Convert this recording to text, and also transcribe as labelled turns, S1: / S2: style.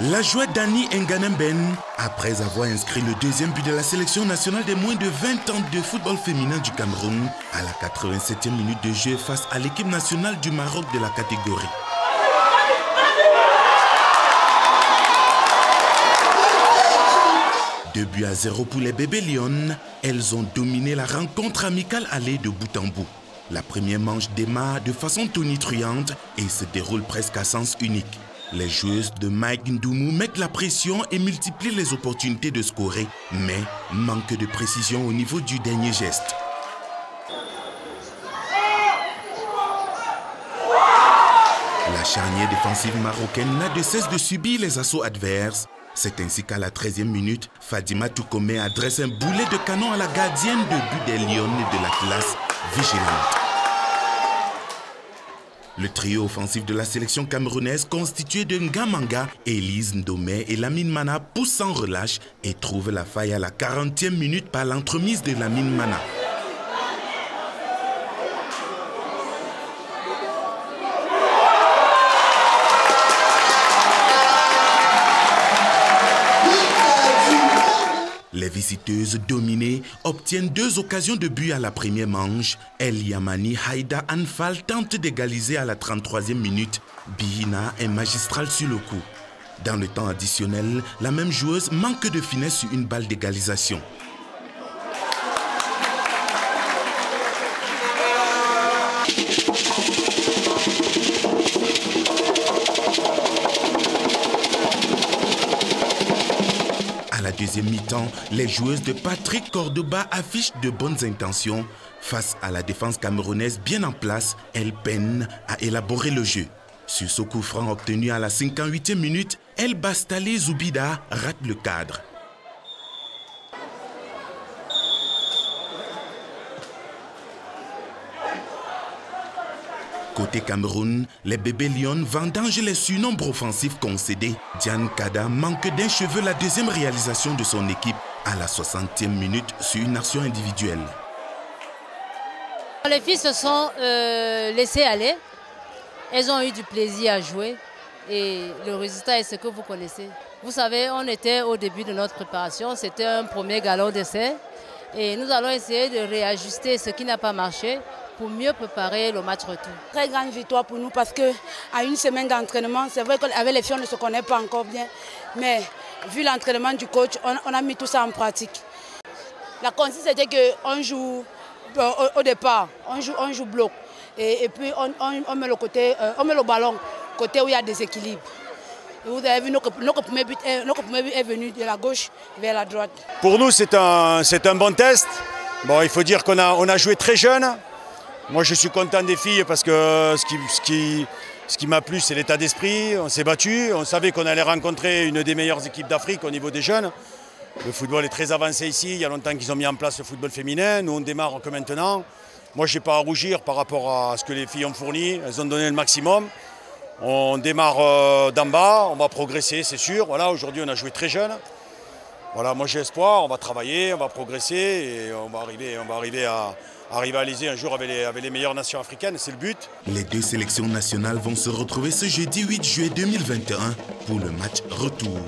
S1: La joie d'Annie Nganemben, après avoir inscrit le deuxième but de la sélection nationale des moins de 20 ans de football féminin du Cameroun, à la 87e minute de jeu face à l'équipe nationale du Maroc de la catégorie. Deux buts à zéro pour les bébés Lyon, elles ont dominé la rencontre amicale allée de bout en bout. La première manche démarre de façon tonitruante et se déroule presque à sens unique. Les joueuses de Mike Ndoumou mettent la pression et multiplient les opportunités de scorer, mais manque de précision au niveau du dernier geste. La charnière défensive marocaine n'a de cesse de subir les assauts adverses. C'est ainsi qu'à la 13e minute, Fadima Toukome adresse un boulet de canon à la gardienne de but des Lions de la classe vigilante. Le trio offensif de la sélection camerounaise constitué de Ngamanga, Elise Ndomé et Lamine Mana pousse sans relâche et trouve la faille à la 40e minute par l'entremise de Lamine Mana. Les visiteuses dominées obtiennent deux occasions de but à la première manche. El Yamani Haïda Anfal tente d'égaliser à la 33e minute. Bihina est magistrale sur le coup. Dans le temps additionnel, la même joueuse manque de finesse sur une balle d'égalisation. Deuxième mi-temps, les joueuses de Patrick Cordoba affichent de bonnes intentions. Face à la défense camerounaise bien en place, elles peinent à élaborer le jeu. Sur ce coup franc obtenu à la 58e minute, El Bastali Zoubida rate le cadre. Côté Cameroun, les bébés Lyon vendangent les surnombres offensifs concédés. Diane Kada manque d'un cheveu la deuxième réalisation de son équipe à la 60e minute sur une action individuelle.
S2: Les filles se sont euh, laissées aller. Elles ont eu du plaisir à jouer et le résultat est ce que vous connaissez. Vous savez, on était au début de notre préparation, c'était un premier galon d'essai et nous allons essayer de réajuster ce qui n'a pas marché pour mieux préparer le match retour.
S3: Très grande victoire pour nous parce qu'à une semaine d'entraînement, c'est vrai qu'avec les filles, on ne se connaît pas encore bien, mais vu l'entraînement du coach, on, on, a mis tout ça en pratique. La consigne, c'était qu'on joue au, au, départ, on joue, on joue bloc et, et puis on, on, on, met le côté, euh, on met le ballon côté où il y a des équilibres. Et vous avez vu, notre, notre, premier but est, notre premier but est venu de la gauche vers la droite.
S4: Pour nous, c'est un, un bon test. Bon, il faut dire qu'on a, on a joué très jeune. Moi, je suis content des filles parce que ce qui, ce qui, m'a plu, c'est l'état d'esprit. On s'est battu. On savait qu'on allait rencontrer une des meilleures équipes d'Afrique au niveau des jeunes. Le football est très avancé ici. Il y a longtemps qu'ils ont mis en place le football féminin. Nous, on démarre que maintenant. Moi, je n'ai pas à rougir par rapport à ce que les filles ont fourni. Elles ont donné le maximum. On démarre d'en bas. On va progresser, c'est sûr. Voilà, aujourd'hui, on a joué très jeune. Voilà, moi, j'ai espoir. On va travailler, on va progresser et on va arriver, on va arriver à, rivaliser un jour avec les meilleures nations africaines, c'est le but.
S1: Les deux sélections nationales vont se retrouver ce jeudi 8 juillet 2021 pour le match retour.